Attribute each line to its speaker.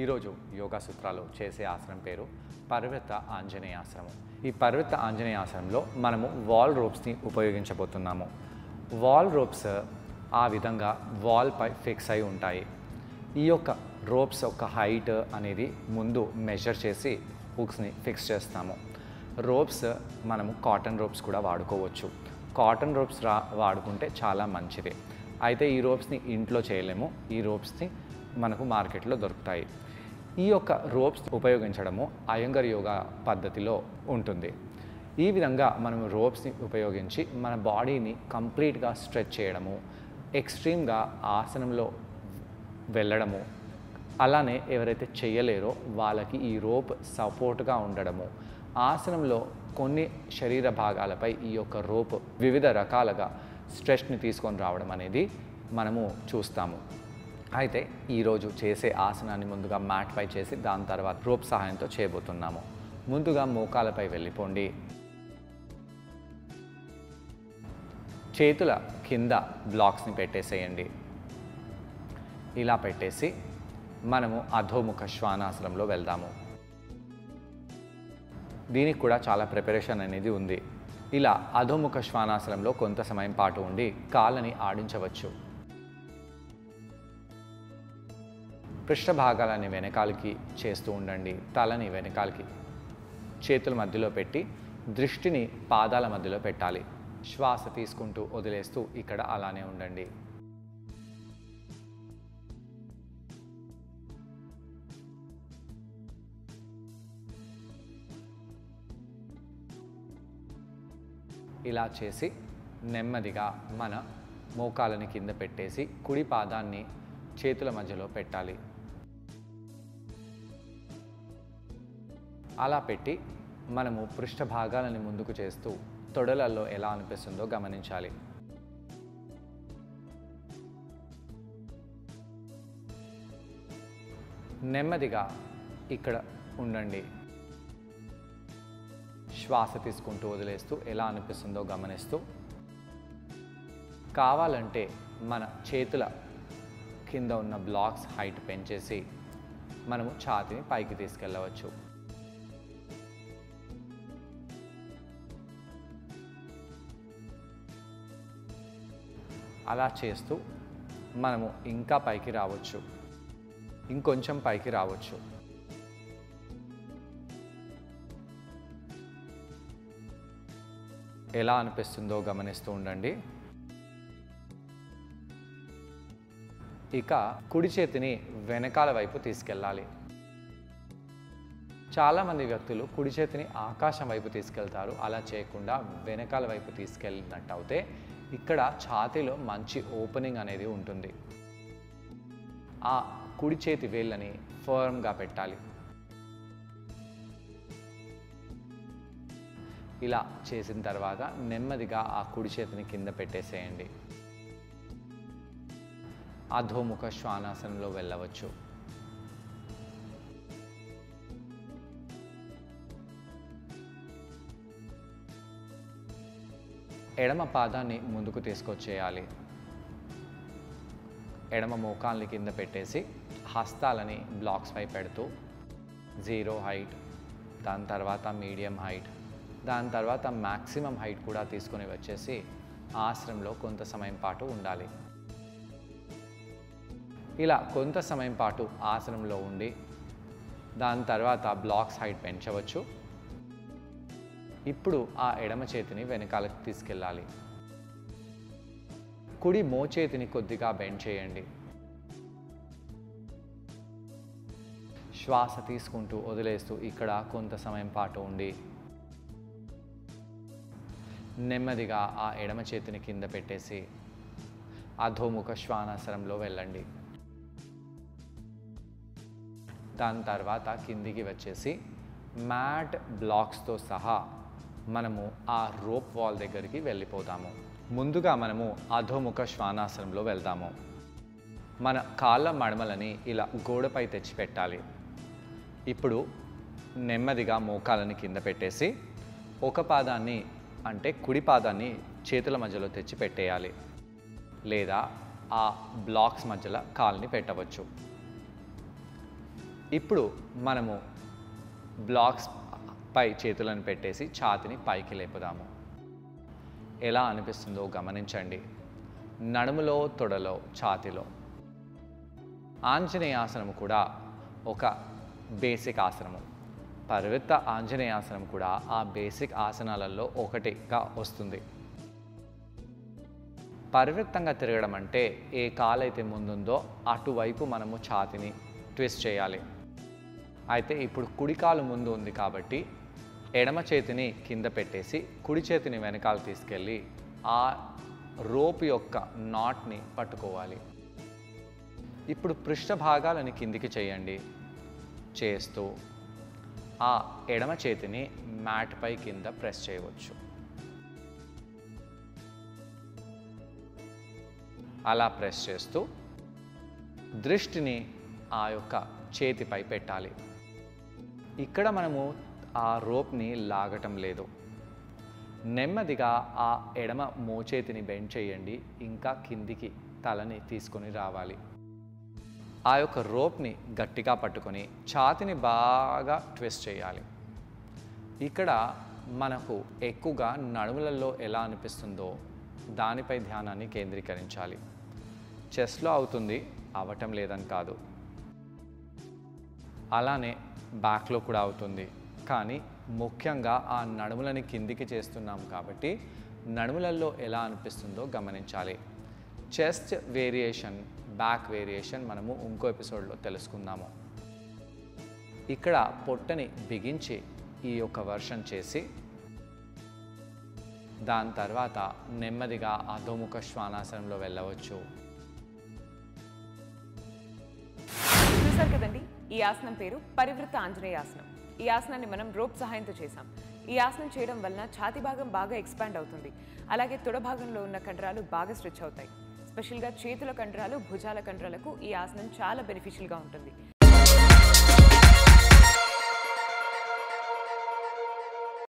Speaker 1: ఈరోజు యోగా సూత్రాలు చేసే ఆసనం పేరు పర్వత ఆంజనేయాసనం ఈ పర్వత ఆంజనేయాసనంలో మనము వాల్ రోప్స్ని ఉపయోగించబోతున్నాము. వాల్ రోప్స్ ఆ విధంగా వాల్పై ఫిక్స్ అయి ఉంటాయి. ఈ యొక్క రోప్స్ యొక్క హైట్ అనేది ముందు మెజర్ చేసి హుక్స్ని ఫిక్స్ చేస్తాము. రోప్స్ మనము కాటన్ రోప్స్ కూడా వాడుకోవచ్చు. కాటన్ రోప్స్ రా వాడుకుంటే చాలా మంచిది. అయితే ఈ రోప్స్ని ఇంట్లో చేయలేము. ఈ రోప్స్ని మనకు మార్కెట్లో దొరుకుతాయి. ఈ యొక్క రోప్స్ ఉపయోగించడము అయంగర్ యోగా పద్ధతిలో ఉంటుంది. ఈ విధంగా మనం రోప్స్ని ఉపయోగించి మన బాడీని కంప్లీట్గా స్ట్రెచ్ చేయడము ఎక్స్ట్రీమ్గా ఆసనంలో వెళ్ళడము అలానే ఎవరైతే చేయలేరో వాళ్ళకి ఈ రోప్ సపోర్ట్గా ఉండడము ఆసనంలో కొన్ని శరీర భాగాలపై ఈ యొక్క రోప్ వివిధ రకాలుగా స్ట్రెస్ని తీసుకొని రావడం అనేది మనము చూస్తాము. అయితే ఈరోజు చేసే ఆసనాన్ని ముందుగా మ్యాట్పై చేసి దాని తర్వాత రోప్ సహాయంతో చేయబోతున్నాము. ముందుగా మోకాలపై వెళ్ళిపోండి. చేతుల కింద బ్లాక్స్ని పెట్టేసేయండి. ఇలా పెట్టేసి మనము అధోముఖ శ్వానాసనంలో వెళ్దాము. దీనికి కూడా చాలా ప్రిపరేషన్ అనేది ఉంది. ఇలా అధోముఖ శ్వానాసనంలో కొంత సమయం పాటు ఉండి కాళ్ళని ఆడించవచ్చు. పృష్ఠభాగాలని వెనకాలకి చేస్తూ ఉండండి. తలని వెనకాలకి చేతుల మధ్యలో పెట్టి దృష్టిని పాదాల మధ్యలో పెట్టాలి. శ్వాస తీసుకుంటూ వదిలేస్తూ ఇక్కడ అలానే ఉండండి. ఇలా చేసి నెమ్మదిగా మన మోకాలని కింద పెట్టేసి కుడి పాదాన్ని చేతుల మధ్యలో పెట్టాలి. అలా పెట్టి మనము పృష్ఠ భాగాలని ముందుకు చేస్తూ తొడలలో ఎలా అనిపిస్తుందో గమనించాలి. నెమ్మదిగా ఇక్కడ ఉండండి. శ్వాస తీసుకుంటూ వదిలేస్తూ ఎలా అనిపిస్తుందో గమనిస్తూ. కావాలంటే మన చేతుల కింద ఉన్న బ్లాక్స్ హైట్ పెంచేసి మనము ఛాతిని పైకి తీసుకెళ్ళవచ్చు. అలా చేస్తూ మనము ఇంకా పైకి రావచ్చు. ఇంకొంచెం పైకి రావచ్చు. ఎలా అనిపిస్తుందో గమనిస్తూ ఉండండి. ఇక కుడి చేతిని వెనకాల వైపు తీసుకెళ్ళాలి. చాలామంది వ్యక్తులు కుడి చేతిని ఆకాశం వైపు తీసుకెళ్తారు. అలా చేయకుండా వెనకాల వైపు తీసుకెళ్ళినట్టు అయితే ఇక్కడ ఛాతీలో మంచి ఓపెనింగ్ అనేది ఉంటుంది. ఆ కుడి చేతి వేళ్ళని ఫర్మ్గా పెట్టాలి. ఇలా చేసిన తర్వాత నెమ్మదిగా ఆ కుడి చేతిని కింద పెట్టేసేయండి. అధోముఖ శ్వానాసనంలో వెళ్ళవచ్చు. ఎడమ పాదాన్ని ముందుకు తీసుకొచ్చేయాలి. ఎడమ మోకాల్ని కింద పెట్టేసి హస్తాలని బ్లాక్స్ పై పెడుతూ జీరో హైట్ దాని తర్వాత మీడియం హైట్ దాని తర్వాత మ్యాక్సిమం హైట్ కూడా తీసుకొని వచ్చేసి ఆశ్రమంలో కొంత సమయం పాటు ఉండాలి. ఇలా కొంత సమయం పాటు ఆసనంలో ఉండి దాని తర్వాత బ్లాక్స్ హైట్ పెంచవచ్చు. ఇప్పుడు ఆ ఎడమ చేతిని వెనకాలకు తీసుకెళ్ళాలి. కుడి మోచేతిని కొద్దిగా బెండ్ చేయండి. శ్వాస తీసుకుంటూ వదిలేస్తూ ఇక్కడ కొంత సమయం పాటు ఉండి. నెమ్మదిగా ఆ ఎడమ చేతిని కింద పెట్టేసి అధోముఖ శ్వానాసరంలో వెళ్ళండి. దాని తర్వాత కిందికి వచ్చేసి మ్యాట్ బ్లాక్స్తో సహా మనము ఆ రోప్ వాల్ దగ్గరికి వెళ్ళిపోతాము. ముందుగా మనము అధోముఖ శ్వానాసనంలో వెళ్దాము మన కాళ్ళ మడమలని ఇలా గోడపై తెచ్చిపెట్టాలి. ఇప్పుడు నెమ్మదిగా మోకాలని కింద పెట్టేసి ఒక పాదాన్ని అంటే కుడి పాదాన్ని చేతుల మధ్యలో తెచ్చి పెట్టేయాలి లేదా ఆ బ్లాక్స్ మధ్యలో కాల్ని పెట్టవచ్చు. ఇప్పుడు మనము బ్లాక్స్ పై చేతులను పెట్టేసి ఛాతిని పైకి లేపుదాము. ఎలా అనిపిస్తుందో గమనించండి. నడుములో తొడలో ఛాతిలో. ఆంజనేయాసనం కూడా ఒక బేసిక్ ఆసనము. పర్వత ఆంజనేయాసనం కూడా ఆ బేసిక్ ఆసనాలలో ఒకటిగా వస్తుంది. పరివృత్తంగా తిరగడం అంటే ఏ కాలైతే ముందుందో అటువైపు మనము ఛాతిని ట్విస్ట్ చేయాలి. అయితే ఇప్పుడు కుడి కాలు ముందు ఉంది కాబట్టి ఎడమ చేతిని కింద పెట్టేసి కుడి చేతిని వెనకాల తీసుకెళ్ళి ఆ రోప్ యొక్క నాట్ని పట్టుకోవాలి. ఇప్పుడు పృష్ఠ భాగాలను కిందికి చేయండి. చేస్తూ ఆ ఎడమ చేతిని మ్యాట్పై కింద ప్రెస్ చేయవచ్చు. అలా ప్రెస్ చేస్తూ దృష్టిని ఆ యొక్క చేతిపై పెట్టాలి. ఇక్కడ మనము ఆ రోప్ని లాగటం లేదు. నెమ్మదిగా ఆ ఎడమ మోచేతిని బెండ్ చేయండి ఇంకా కిందికి తలని తీసుకొని రావాలి. ఆ యొక్క రోప్ని గట్టిగా పట్టుకొని ఛాతిని బాగా ట్విస్ట్ చేయాలి. ఇక్కడ మనకు ఎక్కువగా నడుములలో ఎలా అనిపిస్తుందో దానిపై ధ్యానాన్ని కేంద్రీకరించాలి. చెస్లో అవుతుంది అవటం లేదని కాదు. అలానే బ్యాక్లో కూడా అవుతుంది. కానీ ముఖ్యంగా ఆ నడుములని కిందికి చేస్తున్నాం కాబట్టి నడుములలో ఎలా అనిపిస్తుందో గమనించాలి. చెస్ట్ వేరియేషన్ బ్యాక్ వేరియేషన్ మనము ఇంకో ఎపిసోడ్లో తెలుసుకుందాము. ఇక్కడ పొట్టని బిగించి ఈ యొక్క వర్షన్ చేసి దాని తర్వాత నెమ్మదిగా అధోముఖ శ్వానాసనంలో వెళ్ళవచ్చు.
Speaker 2: చూసారు కదండి? ఈ ఆసనం పేరు పరివృత ఆంజనేయ ఆసనం. ఈ ఆసనాన్ని మనం రోప్ సహాయంతో చేసాం ఈ ఆసనం చేయడం వలన ఛాతి భాగం బాగా ఎక్స్పాండ్ అవుతుంది. అలాగే తొడ భాగంలో ఉన్న కండరాలు బాగా స్ట్రెచ్ అవుతాయి. స్పెషల్గా చేతుల కండరాలు భుజాల కండరాలకు ఈ ఆసనం చాలా బెనిఫిషియల్గా ఉంటుంది.